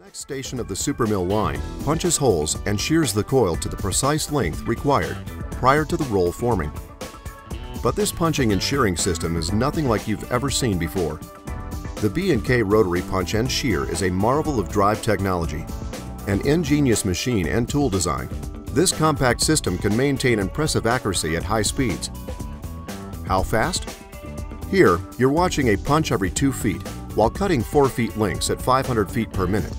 Next station of the Supermill line punches holes and shears the coil to the precise length required prior to the roll forming. But this punching and shearing system is nothing like you've ever seen before. The B&K rotary punch and shear is a marvel of drive technology. An ingenious machine and tool design, this compact system can maintain impressive accuracy at high speeds. How fast? Here, you're watching a punch every 2 feet while cutting 4 feet links at 500 feet per minute.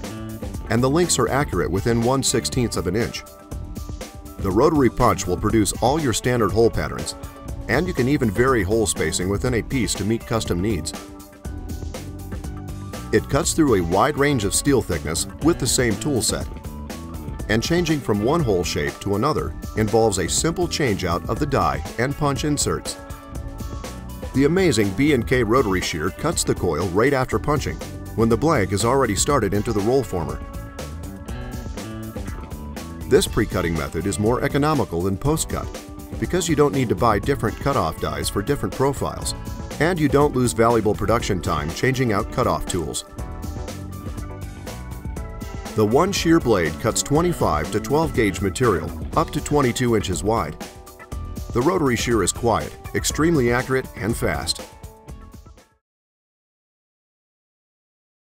And the links are accurate within 1 16th of an inch. The rotary punch will produce all your standard hole patterns, and you can even vary hole spacing within a piece to meet custom needs. It cuts through a wide range of steel thickness with the same tool set. And changing from one hole shape to another involves a simple changeout of the die and punch inserts. The amazing B&K rotary shear cuts the coil right after punching, when the blank is already started into the roll former. This pre-cutting method is more economical than post-cut because you don't need to buy different cutoff dies for different profiles and you don't lose valuable production time changing out cutoff tools. The one shear blade cuts 25 to 12 gauge material up to 22 inches wide. The rotary shear is quiet, extremely accurate, and fast.